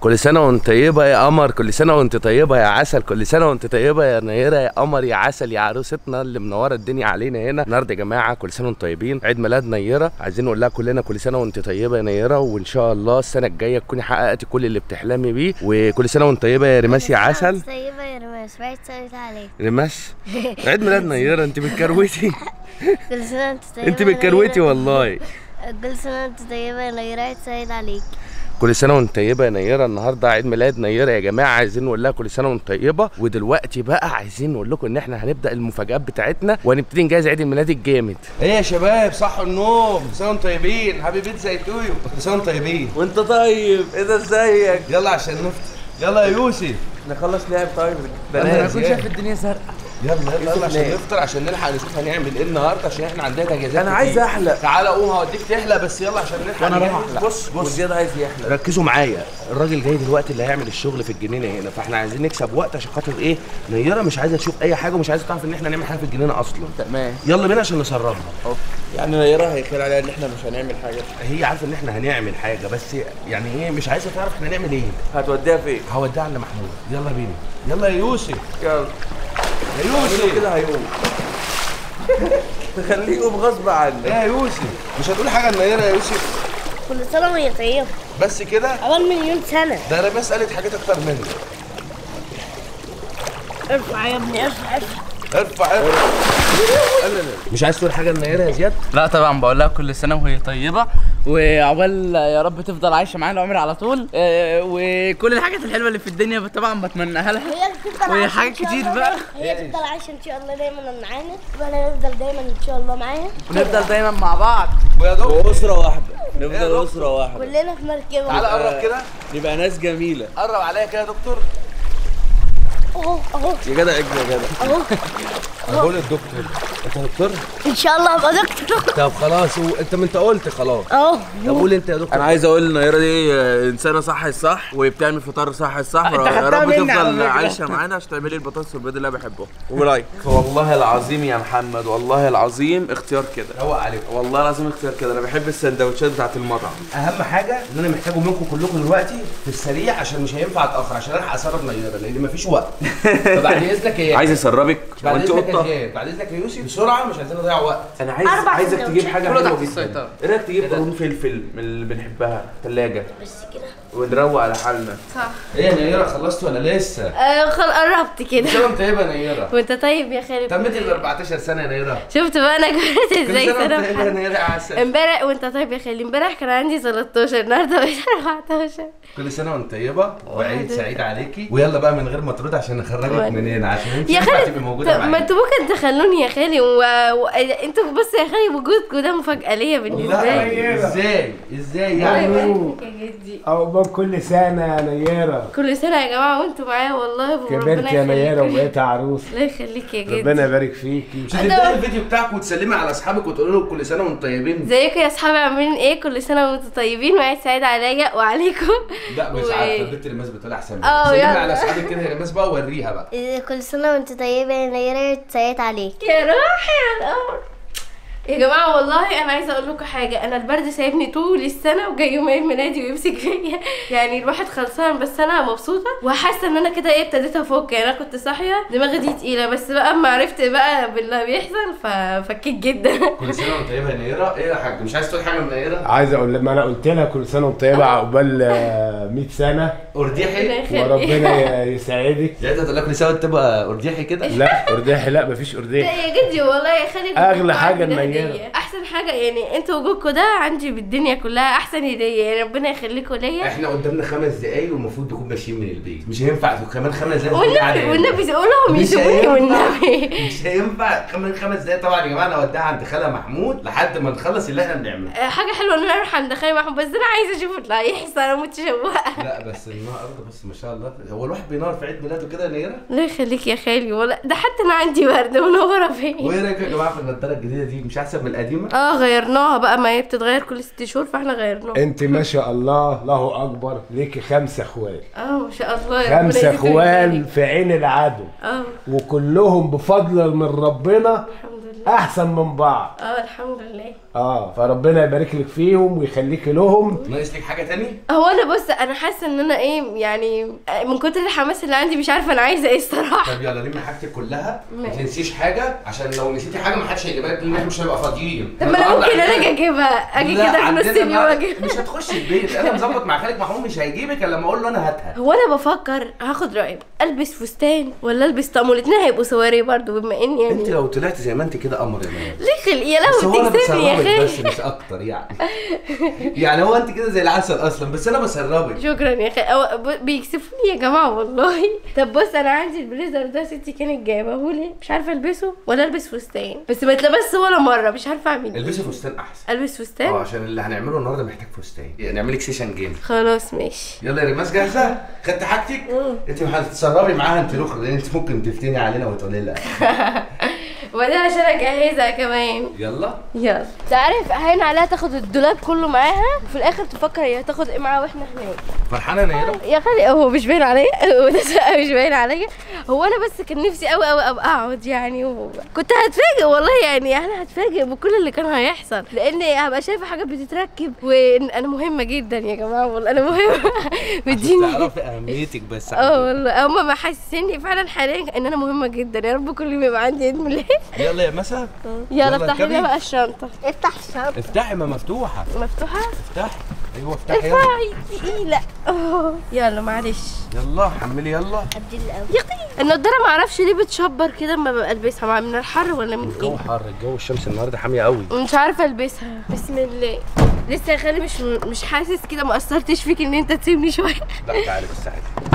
كل سنة وانت طيبة يا قمر كل سنة وانت طيبة يا عسل كل سنة وانت طيبة يا نيرة يا قمر يا عسل يا عروستنا اللي منورة الدنيا علينا هنا. النهارده يا جماعة كل سنة وأنتم طيبين. عيد ميلاد نيرة. عايزين نقول لها كلنا كل سنة وانت طيبة يا نيرة وإن شاء الله السنة الجاية تكوني حققتي كل اللي بتحلمي بيه. وكل سنة وانت طيبة يا رماس يا عسل. طيبة يا رماس بعد سويت عليك. رماس عيد ميلاد نيرة انت بتكروتي. كل سنة وانت طيبة انت بتكروتي. والله. كل سنة وانت طيبة يا نيرة بعد سويت عليك. كل سنة وأنت طيبة يا نيرة. النهارده عيد ميلاد نيرة يا جماعة عايزين نقول لها كل سنة وأنت طيبة. ودلوقتي بقى عايزين نقول لكم إن إحنا هنبدأ المفاجآت بتاعتنا وهنبتدي نجهز عيد الميلاد الجامد. إيه يا شباب؟ صحوا النوم. كل سنة وأنتم طيبين. حبيبي زيتويو كل سنة وأنتم طيبين. وأنت طيب. إيه ده؟ إزيك؟ يلا عشان نفطر. يلا يا يوسف. نخلص لعب طيب يلا أنا زياد. شايف الدنيا زرقاء. يلا يلا, يلا عشان. نفطر عشان نلحق نشوف هنعمل إيه النهارده عشان إحنا عندنا تجهيزات أنا عايز. أحلق. تعالى قوم هوديك تحلق بس يلا عشان نلحق وأنا رايح. أحلق. بص بص. وزياد عايز يحلق. ركزوا معايا. الراجل جاي دلوقتي اللي هيعمل الشغل في الجنينة هنا فإحنا عايزين نكسب وقت عشان خاطر إيه؟ نيره مش عايزة تشوف أي حاجة ومش عايزة تعرف إن إحنا نعمل حاجة في الجنينة أصلا. تمام. يلا بينا عشان نسربها. يعني نيرة هيخيل عليها إن إحنا مش هنعمل حاجة. هي عارفة إن إحنا هنعمل حاجة بس يعني إيه؟ مش عايزة تعرف إحنا هنعمل إيه. هتوديها فين؟ هوديها عند محمود. يلا بينا. يلا يا يوسف. يلا. يا يوسف كده هيقوم تخليه يقوم غصب عنك. يا يوسف مش هتقول حاجة لنيره يا يوسف كل سنة وهي طيبة. بس كده؟ أول مليون سنة. ده أنا بس قالت حاجات أكتر مني ارفع يا ابني ارفع ارفع. ارفع ارفع. مش عايز تقول حاجة لنيره يا زياد لا طبعا بقول لها كل سنة وهي طيبة وعقبال يا رب تفضل عايشة معانا العمر على طول آه، وكل الحاجات الحلوة اللي في الدنيا طبعا بتمناها لها. هي تفضل وهي عايشة حاجات إن شاء كتير. بقى. هي تفضل عايشة إن شاء الله دايما معانا وأنا نفضل دايما إن شاء الله معاها. ونفضل دايما مع بعض. ويا دكتور واسره واحدة نفضل أسرة واحدة. كلنا في مركبة. تعالى قرب كده. نبقى ناس جميلة. قرب عليا كده يا دكتور. أهو أهو يا جدع اجري يا جدع. أهو أنا بقول الدكتور أنت دكتور؟ إن شاء الله أبقى دكتور. طب خلاص هو أنت ما أنت قلت خلاص. أهو. طب قول أنت يا دكتور. أنا عايز أقول إن نيرة دي إنسانة صح الصح وبتعمل فطار صح الصح. يا رب تفضل. عايشة معانا عشان تعملي البطاطس والبيض اللي أنا بحبه. ولايك والله العظيم يا محمد والله العظيم اختيار كده. روق عليك. والله العظيم اختيار كده. أنا بحب السندوتشات بتاعت المطعم. أهم حاجة اللي أنا محتاجه منكم كلكم دلوقتي في السريع عشان مش هينفع أتأخر عشان ألحق أسرب نيره لأن مفيش وقت. فبعد إذنك إيه عايز اسربك بعد وانت إذنك قطة؟ زياد بعد إذنك يا يوسف. بسرعة مش عايزين نضيع وقت. أنا عايز عايزك. تجيب حاجة حلوة جدا. إيه رأيك تجيب قرون فلفل من اللي بنحبها؟ ثلاجه بس كده. ونروق على حالنا. صح. إيه يا نيرة خلصت ولا لسه؟ آه خل قربت كده. سنه وانت طيبه يا نيرة. وأنت طيب يا خالد تمت ال 14 سنة يا نيرة. شفت بقى أنا كبرت إزاي سنة طيبة يا. نيرة يا عسل. امبارح وأنت طيب يا خالي امبارح كان عندي 13 النهارده بقيت 14 كل سنة وأنت طيبة وعيد سعيد عليكي. ويلا بقى من غير ما ترد عشان نخرجك من هنا عشان أنت يا خالد تبقي موجودة طب ما معايا. أنتوا ممكن تخلوني يا خالي و... و... أنتوا بص يا خالي وجودكم ده مفاجأة ليا بالنسبة لا لي. إزاي؟ إزاي يعني؟ يا جدي. عقبال كل سنة يا نيرة كل سنة يا جماعة وانتوا معايا والله كبرت يا نيرة يخليكم. وبقيت عروس. الله يخليك يا جدي. ربنا يبارك فيكي. مش هتبداي الفيديو بتاعك وتسلمي على أصحابك وتقولي لهم كل سنة وأنتم طيبين. ازيكم يا أصحابي عاملين إيه؟ كل سنة وانتوا طيبين. وعيد سعيد عليا وعليكم. لا مش و- عارفه البنت اللي الناس بتقول أحسن. آه، سلمي. على أصحابك كده يا الناس بقى ووريها بقى. كل سنة وانت طيبة يا نيرة سعيد عليك. يا روحي يا القمر يا جماعة والله أنا عايزة أقول لكم حاجة. أنا البرد سايبني طول السنة وجاي يوم عيد ميلادي ويمسك فيا. يعني الواحد خلصان بس أنا مبسوطة وحاسة إن أنا كده إيه ابتديت أفك. يعني أنا كنت صاحية دماغي دي تقيلة بس بقى أما عرفت بقى باللي بيحصل ففكيت جدا. كل سنة وأنت طيبه يا نيرة؟ إيه يا حاج؟ مش عايز تقول حاجة من نيرة؟ عايز أقول لما أنا قلت لها كل سنة وأنت طيبة عقبال آه، 100 سنة. أرديحي؟ وربنا يسعدك يا انت تقول لك كل سنه وانت تبقى أرديحي كده. لا ارداحي لا مفيش لا ارداحي يا جدي والله يا خالد أغلى حاجة ده النيرة. هدية. أحسن حاجة يعني أنتوا وجودكم ده عندي بالدنيا كلها أحسن هدية يعني ربنا يخليكم ليا. إحنا قدامنا خمس دقايق والمفروض نكون ماشيين من البيت. مش هينفع كمان خمس دقايق والنبي. والنبي قولهم مش يسيبوني. والنبي. مش هينفع. كمان خمس دقايق طبعا يا جماعة أنا اوديها عند خالها محمود لحد ما نخلص اللي إحنا بنعمله. حاجة حلوة إن أنا أروح عند خالي محمود بس أنا عايزة أشوف اللي هيحصل أنا متشوقة. لا بس النهارده بس ما شاء الله. هو الواحد بينور في عيد ميلاده كده يا نيرة؟ الله يخليك يا خالي والله. ده حتى أنا عندي ورد منورة فيا. وإيه يا جماعة في النضاره الجديدة دي؟ مش أحسن من القديمة؟ آه غيرناها بقى ما هي بتتغير كل ست شهور فإحنا غيرناها. أنت ما شاء الله الله أكبر ليكي خمسة أخوال. آه ما شاء الله يزيدك أخوال ويبارك. في عين العدو. آه. وكلهم بفضل من ربنا الحمد لله. أحسن من بعض. آه الحمد لله. آه فربنا يبارك لك فيهم ويخليك لهم. ناقص لك حاجة تاني؟ هو أنا بص أنا حاسة إن أنا إيه يعني من كتر الحماس اللي عندي مش عارفة أنا عايزة إيه الصراحة. طب يلا لمي حاجتك كلها. ما. تنسيش حاجة؟ عشان لو نسيتي حاجة ما حدش هيجيبها لك لأن إحنا مش هنبقى فاضيين. طب ما أنا ممكن أنا أجي أجيبها أجي كده في نص اليوم أجيبها. مش هتخش البيت. أنا مظبط مع خالد محمود مش هيجيبك إلا لما أقول له أنا هاتها. هو أنا بفكر هاخد رأيك ألبس فستان ولا ألبس طقم؟ والاتنين هيبقوا سواري برضو بما اني أنت يعني لو طلعت زي ما أنت كده قمر يا man ليه خلق يا بس لو هو أنا تكسبني يا بسربك بس مش أكتر يعني. يعني هو أنت كده زي العسل أصلا بس أنا بسربك. شكرا يا ب- بيكسفوني يا جماعة والله. طب بص أنا عندي البليزر ده ستي كانت جايبه لي مش عارفة ألبسه ولا ألبس فستان. بس ما اتلبس ولا مرة. مش عارفة أعمل إيه. البسي فستان أحسن. ألبس آه فستان عشان اللي هنعمله النهارده محتاج فستان. يعني نعمل لك session جيم خلاص ماشي. يلا يا ريماس جاهزة؟ خدت حاجتك؟ أنت هتتصرفي معاها أنت الاخرى لأن أنت ممكن تفتني علينا وتقولي لها. وبعدين عشان اجهزها كمان. يلا. يلا. تعرف هين عليها تاخد الدولاب كله معاها وفي الآخر تفكر هي تاخد إيه معاها وإحنا هناك. فرحانة يا نيره يا خالي هو مش باين عليا. مش باين عليا. هو أنا بس كان نفسي قوي قوي أبقى أقعد يعني وكنت هتفاجئ والله يعني أنا هتفاجئ بكل اللي كان هيحصل. لأن هبقى شايفة حاجات بتتركب وأنا مهمة جدا يا جماعة والله أنا مهمة. مديني تعرفي أهميتك بس آه والله. هم محسسيني فعلا حاليا إن أنا مهمة جدا. يا رب كل يوم يبقى عندي عيد ميلاد يلا يا مسا يلا يلا افتح لنا اركبي. بقى الشنطة. افتح الشنطة. افتحي ما مفتوحة. مفتوحة؟ افتحي. أيوه افتحي. يلا. ارفعي تقيلة. يلا معلش. يلا حملي يلا. يا أختي النضارة ما أعرفش ليه بتشبر كده اما ببقى البسها. مع- من الحر ولا من الجو إيه حر الجو الشمس النهارده حامية قوي مش عارفة البسها. بسم الله. لسه يا خالي مش مش حاسس كده ما اثرتش فيك ان انت تسيبني شوية. لا تعالي بس عادي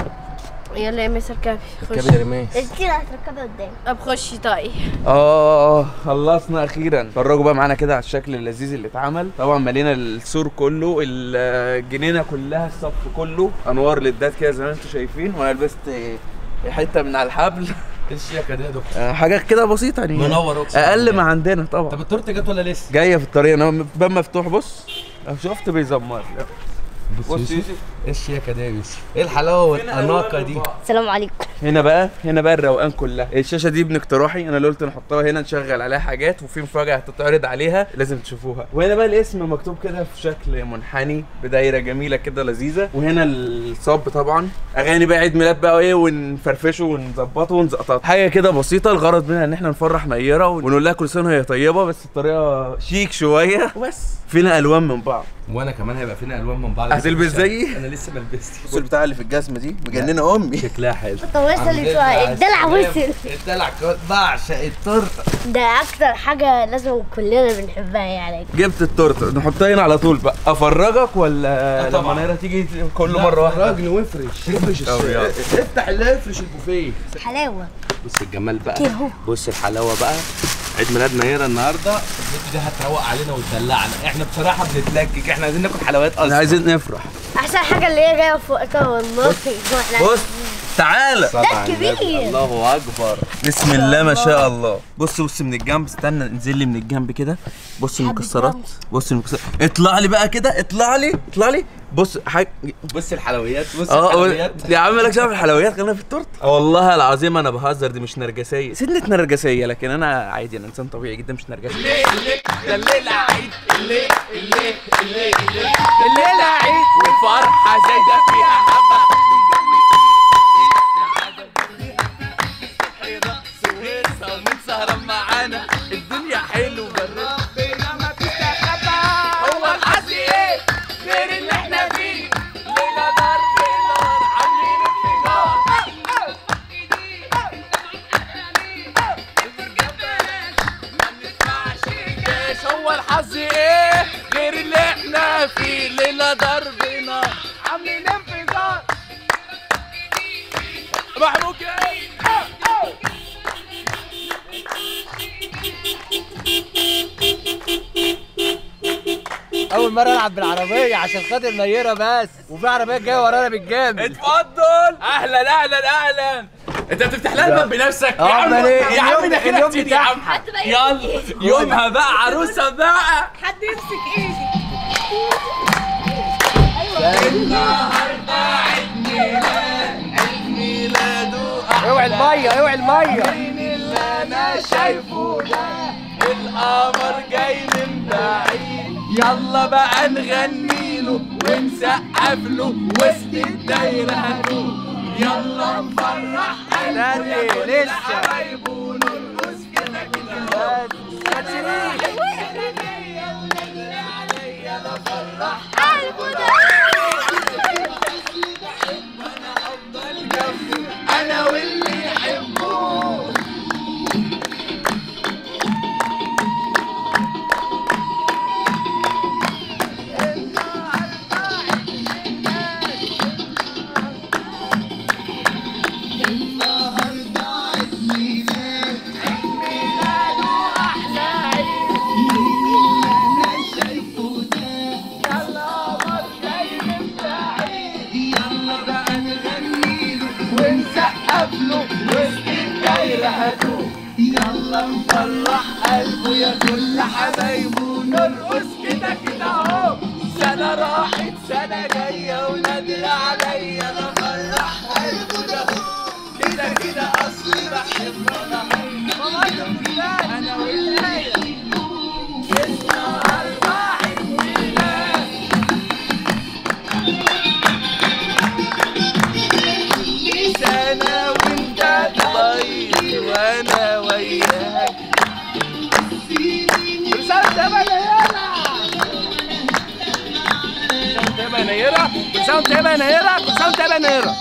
يلا يا مس اركبي اركبي يا انت اللي هتركبي قدام. طب خشي طيب. آه خلصنا أخيرا. اتفرجوا بقى معانا كده على الشكل اللذيذ اللي اتعمل. طبعا ملينا السور كله الجنينة كلها الصف كله. أنوار للدات كده زي ما أنتم شايفين. وأنا لبست حتة من على الحبل. إيه دي يا دكتور؟ آه، حاجات كده بسيطة يعني. منور أقل. ما عندنا طبعا. طب التورتة جت ولا لسه؟ جاية في الطريق. أنا باب مفتوح بص. لو شفت بيزمر. بص يوسف إيه دي يا يوسف؟ إيه الحلاوة والاناقه دي؟ السلام عليكم. هنا بقى هنا بقى الروقان كلها. الشاشة دي ابن اقتراحي. أنا اللي قلت نحطها هنا نشغل عليها حاجات وفي مفاجأة هتتعرض عليها لازم تشوفوها. وهنا بقى الاسم مكتوب كده في شكل منحني بدايرة جميلة كده لذيذة. وهنا الصب طبعا. أغاني بقى عيد ميلاد بقى إيه ونفرفشه ونظبطه ونزقططه حاجة كده بسيطة الغرض منها إن إحنا نفرح نيره ونقول لها كل سنة وهي طيبة بس بطريقة شيك شوية. وبس. فينا ألوان من بعض. وأنا كمان هيبقى فينا ألوان من بعض. هتلبس زيي؟ لسه ما لبستش. بص البتاع اللي في الجزمة دي مجننة أمي. شكلها حلو. طب وصل شوية الدلع وصل. الدلع بعشق التورتة. ده أكتر حاجة لازم كلنا بنحبها يعني. جبت التورتة. نحطها هنا على طول بقى. أفرجك ولا طبعا. لما نيرة تيجي كل مرة واحدة؟ راجل وافرش. افرش افتح اللي افرش البوفيه. حلاوة. بص الجمال بقى. بص الحلاوة بقى. عيد ميلاد نيرة النهارده. البنت دي هتروق علينا وتدلعنا. إحنا بصراحة بنتلكك. إحنا عايزين ناكل حلويات إحنا أصلا. عايزين نفرح. أحسن حاجة اللي هي جاية في وقتها والله وإحنا بص تعالى طبعا كبير. الله أكبر. بسم الله ما شاء الله. بص بص من الجنب استنى انزل لي من الجنب كده. بص المكسرات بص المكسرات. اطلع لي بقى كده اطلع لي اطلع لي. بص حاجة بص الحلويات بص آه الحلويات. يا عم مالكش دعوة بالحلويات خلينا في التورتة. والله العظيم أنا بهزر دي مش نرجسية. سنة نرجسية لكن أنا عادي أنا إنسان طبيعي جدا مش نرجسي. الليلة عيد الليل الليل الليل الليلة عيد والفرحة زايدة فيها حبة. سهران معانا. الدنيا حلوة ربنا العب بالعربية عشان خاطر نيره بس وفي عربية جاية ورانا بالجامد اتفضل. أهلا أهلا أهلا. أنت بتفتح لها الباب بنفسك. يا آه، عم إيه؟ يا عم اليوم- ده كده كتير يا عم. يلا يومها بقى عروسة بقى. حد يمسك إيدي. اوعي الميه اوعي الميه أنا شايفه ده القمر جاي من بعيد. يلا بقى نغني له ونسقف له وسط الدايرة هنقول. يلا نفرح قلبه يا كل حبايبه ونرقص كده كده أنا بنيرة كل سنة وانت بنيرة كل سنة وانت بنيرة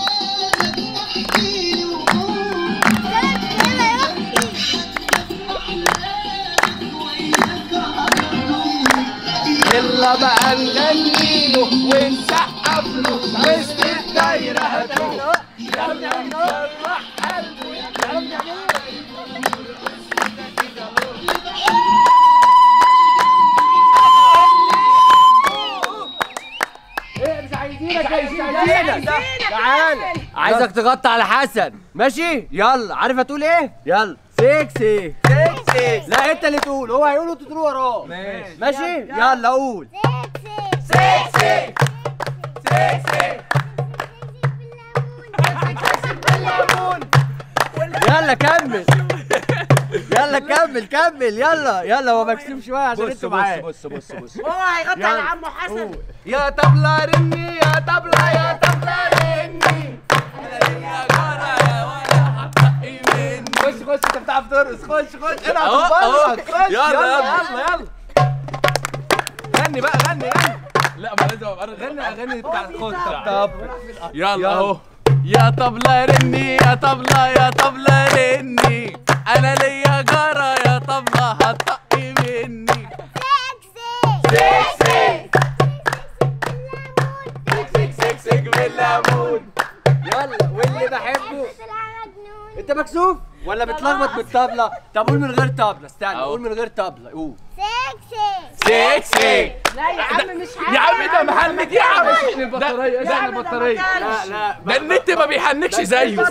يلا بقى نغني له ونسقف له وسط الدايرة هتروح. يلا نفرح تعال. عايزك تغطي على حسن. ماشي؟ يلا. عارف هتقول إيه؟ يلا. سكسي سكسي لا انت اللي تقول. هو هيقول وانت تقول وراه. ماشي. ماشي؟ يلا. قول. سكسي سكسي يلا كمل. يلا كمل كمل. يلا. يلا هو مكسوف شوية عشان أنتوا معاه بص بص بص هو هيغطي على عمو حسن. يا طبلة رني يا طبلة يا طبلة رني. أنا ليا جارة ولا هتطقي مني خش خش انت بتعرف ترقص. خش خش أنا. هتتفرج خش يلا، يلا يلا. يلا غني بقى غني غني. لا ما لازم أبقى غني اغاني بتاع خد طب طب يلا أهو. يا طبلة رني يا طبلة يا طبلة رني. أنا ليا جارة يا طبلة هتطقي مني. سكسي بالليمون يلا واللي بحبه. انت مكسوف؟ ولا بتلخبط بالطبلة طب قول من غير طبلة استنى. قول من غير طبلة قول سكسي لا يا عم مش يا عم ده مهنج يا عم. البطاريه اشحن البطاريه لا لا ده النت ما بيحنكش زيه.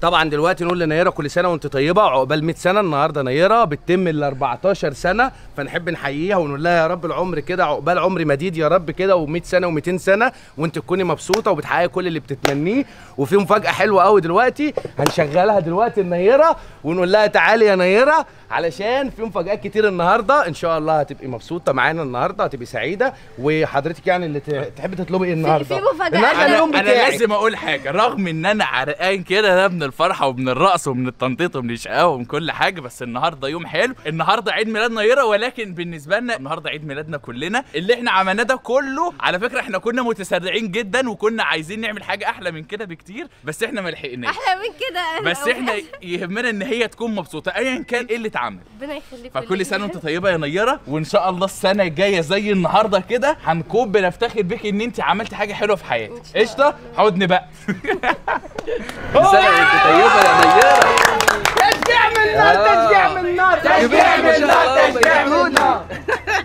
طبعا دلوقتي نقول لنيره كل سنة وأنت طيبة عقبال 100 سنة النهارده نيره بتتم ال 14 سنة فنحب نحييها ونقول لها يا رب العمر كده عقبال عمر مديد يا رب كده و100 سنة و200 سنة وأنت تكوني مبسوطة وبتحققي كل اللي بتتمنيه. وفي مفاجأة حلوة قوي دلوقتي هنشغلها دلوقتي النيره ونقول لها تعالي يا نيره علشان في مفاجآت كتير النهارده. إن شاء الله هتبقي مبسوطة معانا النهارده هتبقي سعيدة. وحضرتك يعني اللي تحبي تطلبي إيه النهارده؟ في. النهارده أنا, اليوم بتاعك. لازم أقول حاجة. رغم إن أنا عرقان كده ده من الفرحة ومن الرقص ومن التنطيط ومن الشقاوة ومن كل حاجة بس النهارده يوم حلو. النهارده عيد ميلاد نيرة ولكن بالنسبة لنا النهارده عيد ميلادنا كلنا. اللي إحنا عملناه ده كله على فكرة إحنا كنا متسرعين جدا وكنا عايزين نعمل حاجة أحلى من كده بكتير بس إحنا ما لحقناش. أحلى من كده. بس إحنا يهمنا إن هي تكون مبسوطة ايا كان إيه اللي اتعمل. ربنا يخليك فكل سنة وانت طيبة يا نيره وإن شاء الله السنة الجاية زي النهارده كده هنكون بنفتخر بيك إن أنت عملت حاجة حلوة في حياتك. قشطة؟ حضن بقى. سنة وانت طيبة يا نيره تشجيع من النار تشجيع من النار تشجيع من النار، تشجيع من النار.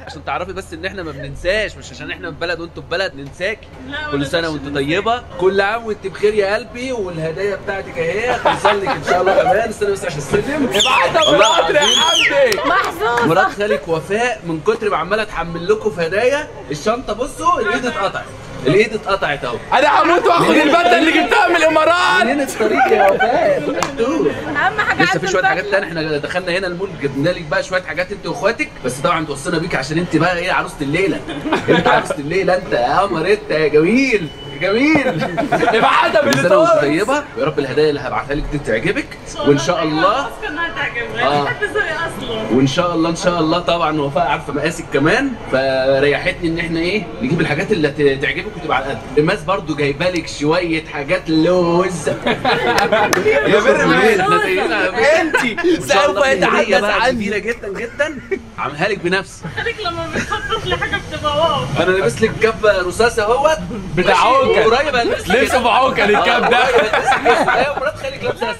عشان تعرفي بس إن إحنا ما بننساش مش عشان إحنا في بلد وانتوا في بلد ننساك. كل سنة وأنت طيبة. كل عام وأنت بخير يا قلبي والهدايا بتاعتك أهي. هنوصل لك إن شاء الله كمان استنى بس عشان السلم. ابعتها بالقطر يا. حمدي محظوظ مرات خالك وفاء من كتر ما عماله تحمل لكم في هدايا. الشنطة بصوا الإيد اتقطعت. الايد اتقطعت اهو. أنا هموت واخد البدلة اللي جبتها من الامارات. الطريق يا وفاء. أهم حاجة لسه في شوية حاجات تانية. إحنا دخلنا هنا المول جبنا لك بقى شوية حاجات انت واخواتك. بس طبعا توصينا بيك عشان انت بقى إيه عروسة الليلة. انت عروسة الليلة انت يا قمر انت يا جميل. جميل. ابعتها الطوارئ طيبه ويا رب الهدايا اللي هبعتها لك دي تعجبك وإن شاء الله آه. وإن شاء الله إن شاء الله طبعا وفاء عارفة مقاسك كمان فريحتني إن إحنا إيه نجيب الحاجات اللي ت- تعجبك وتبقى على قد الماس برضو جايبة لك شوية حاجات لوز. يا بر مين؟ إحنا يا. انت سوف يتحدث عني كبيره جدا جدا. عاملها لك بنفسي خليك لما بتخطط لي حاجة بتبقى wow. أنا لابس لك كاب رصاص أهوت. بتاع عوكل. قريب هلبس لك لبس ابو عوكل الكاب ده. أيوه مرات خليك لابسة.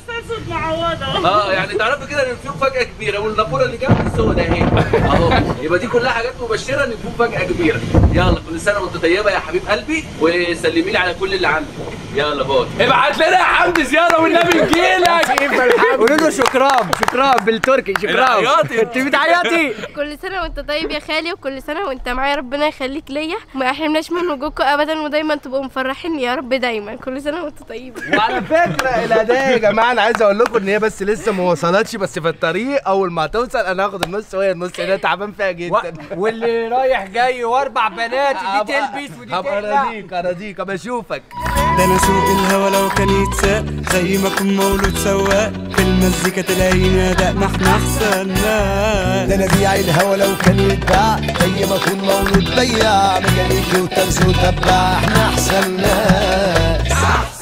آه يعني تعرفي كده إن في مفاجاه كبيرة والنافوره اللي جنب السود اهي أهو. يبقى دي كلها حاجات مبشرة إن في مفاجاه كبيرة. يلا كل سنة وأنت طيبة يا حبيب قلبي وسلمي لي على كل اللي عندك. يلا باي. ابعت لنا يا حمدي زيارة والنبي نجيلك قولوا له شكرا شكرا بالتركي شكرا. أنت بتعيطي كل سنة وأنت طيب يا خالي وكل سنة وأنت معايا ربنا يخليك ليا. ما يحرمناش من وجودكم ابدا ودايما تبقوا مفرحيني يا رب دايما. كل سنة وأنت طيب. وعلى فكرة الهدايا يا جماعة أنا عايز أقول لكم إن هي بس لسه ما وصلتش بس في الطريق أول ما توصل أنا هاخد النص وهي النص أنا تعبان فيها جدا. واللي رايح جاي وأربع بنات دي تلبس ودي هبقى تقلع. أراضيك أراضيك أبقى أشوفك. ده أنا سوق الهوا لو كان يتساق زي ما أكون مولود سواق. في المزيكا تلاقينا ده ما إحنا أحسن ناس. ده أنا بيع الهوا لو كان يتباع زي ما أكون مولود بياع. ميكانيكي وترس وتباع إحنا أحسن ناس.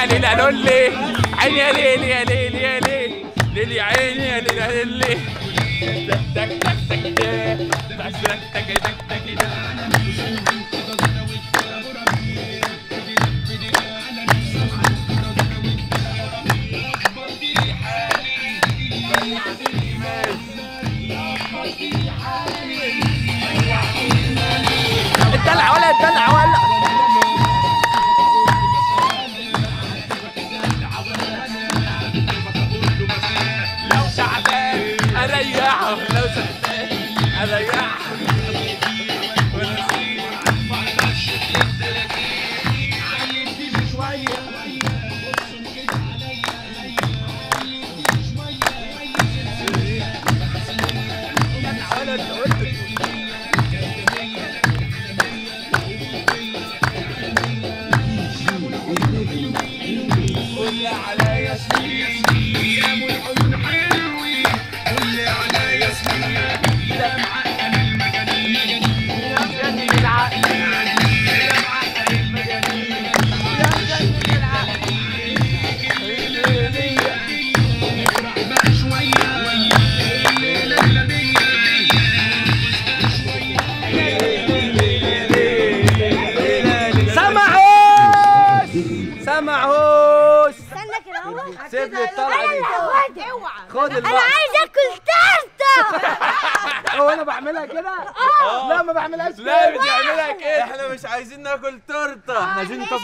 يا ليل قالوا يا عيني يا ليل يا ليل يا ليل ليل يا عيني يا ليل قالوا لي تك تك تك تك تك تك تك Yeah.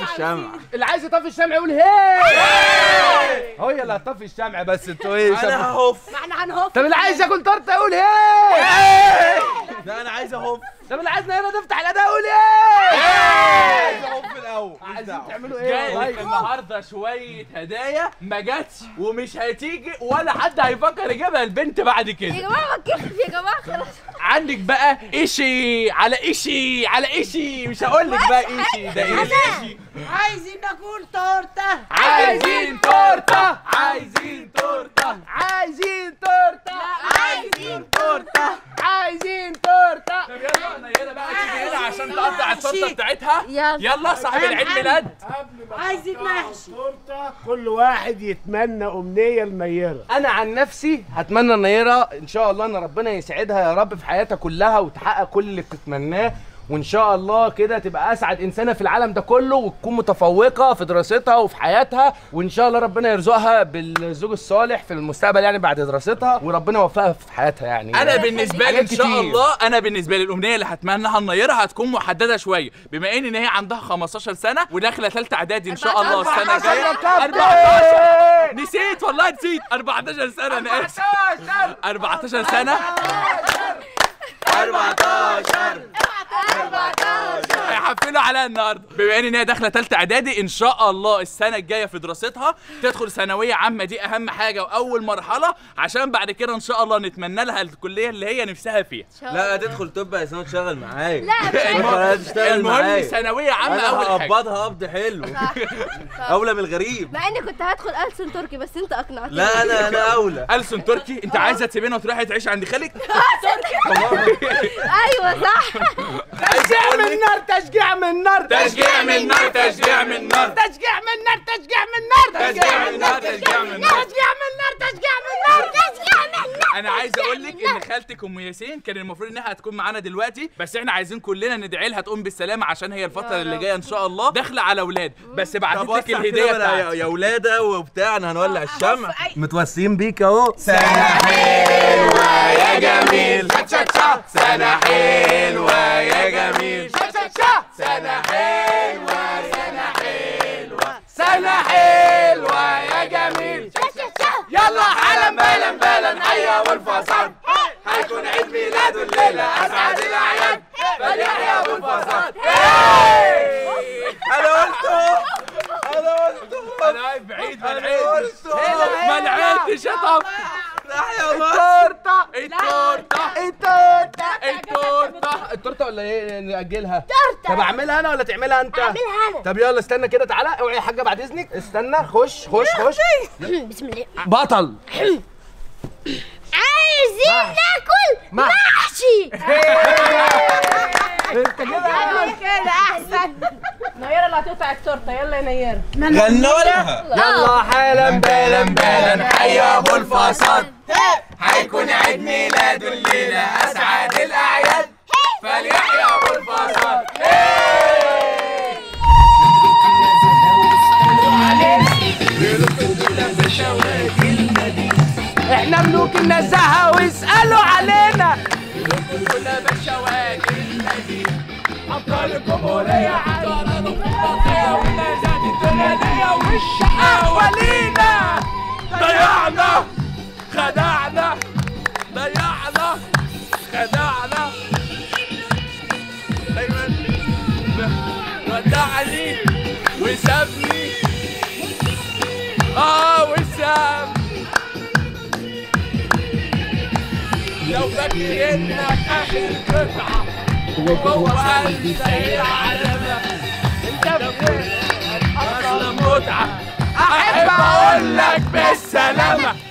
نطفي الشمع. اللي عايز يطفي الشمع يقول هي. هو اللي هتطفي الشمع بس أنتوا إيه؟ أنا ههف ما إحنا هنهف طب اللي عايز ياكل تورتة يقول هي. لا أنا عايز اهف طب اللي عايز هنا نفتح الأداء يقول إيه عايز اهف الأول. عايزين تعملوا جاي إيه لك النهارده شوية هدايا ما جاتش ومش هتيجي ولا حد هيفكر يجيبها البنت بعد يا كده جماعة كيف يا جماعة خلاص. عندك بقى إشي على إشي على إشي. مش هقول لك بقى إشي ده إيه إشي. عايزين ناكل تورتة. عايزين تورتة. عايزين تورتة. عايزين تورتة. عايزين تورتة. عايزين تورته. طب يلا نيره بقى تيجي هنا عشان تقطع التورته بتاعتها. يلا. يلا صاحب العيد ميلاد عايزين محشي تورته كل واحد يتمنى أمنية لنيره أنا عن نفسي هتمنى النيرة. إن شاء الله إن ربنا يسعدها يا رب في حياتها كلها وتحقق كل اللي بتتمناه. وإن شاء الله كده تبقى أسعد إنسانة في العالم ده كله وتكون متفوقة في دراستها وفي حياتها وإن شاء الله ربنا يرزقها بالزوج الصالح في المستقبل يعني بعد دراستها وربنا يوفقها في حياتها يعني. أنا بالنسبة لي إن شاء. الله أنا بالنسبة لي الأمنية اللي هتمناها النيره هتكون محددة شوية بما إن إن هي عندها 15 سنة وداخلة ثالثه إعدادي إن شاء الله السنة الجاية. 14 نسيت والله نسيت. 14 سنة أنا آسف. 14 سنة. 14 هيحفلوا عليها النهارده. بما إن هي داخلة ثالثه إعدادي إن شاء الله السنة الجاية في دراستها تدخل ثانوية عامة. دي أهم حاجة وأول مرحلة عشان بعد كده إن شاء الله نتمنى لها الكلية اللي هي نفسها فيها. لا تدخل طب يا اسمها تشتغل معايا. لا مش المهم ثانوية عامة أول حاجة. هقبضها قبض حلو. أولى من الغريب. مع إني كنت هدخل ألسن تركي بس أنت أقنعتني. لا أنا أنا أولى. ألسن تركي؟ أنت عايزة تسيبينا وتروحي تعيشي عند خالك؟ أيوه صح. تشجيع من نار تشجيع من نار تشجيع من نار تشجيع من نار تشجيع من نار تشجيع من نار تشجيع من نار تشجيع من نار تشجيع من نار تشجيع من نار تشجيع من نار أنا عايز أقول لك إن خالتك أم ياسين كان المفروض إنها هتكون معانا دلوقتي بس إحنا عايزين كلنا ندعي لها تقوم بالسلامه عشان هي الفترة اللي جاية إن شاء الله داخلة على أولاد. بس بعتت لك الهدية بتاعتي. يا ولادة وبتاع أنا هنولع الشمع. متوسين بيك أهو. سنة حلوة يا جميل. سنة حلوة يا جميل. سنة حلوة سنه حلوة سنة حلوة يا جميل. يلا حالا بالا بالا أيوة والفصل هيكون عيد ميلاده الليلة أسعد الأعياد. فليحيى أبو الفصل أنا قلته أنا قلته أنا واقف بعيد ما لعبتش ما لعبتش يا طب يا مصر التورتة. التورتة. التورتة. التورتة. التورتة. ولا إيه؟ نأجلها؟ تورتة. طب أعملها أنا ولا تعملها أنت؟ أعملها أنا. طب يلا استنى كده تعالى. أوعي يا حاجة بعد إذنك. استنى. خش خش خش. بسم الله. بطل. عايزين ناكل محشي. انت كده كده أحسن. نيرة يلا تقطع التورتة. يلا يا نيرة. غنوا لها يلا. حالا بالا بالا حي ابو الفصاد. هيكون عيد ميلاده الليلة. أسعد الأعياد. فليحيى أبو الفصاد. إحنا ملوك النزاهة واسألوا علينا. كنا بشواكل المدينة أبطال الجمهورية عدالة الديمقراطية والنزاهة الدنيا والشقاوة لينا ضيعنا. خدعنا. لو فاكرينك أخر قطعة. وجوه قلبي سريع علامه أنت بتقلق أصلا متعة. أحب أقول لك بالسلامة.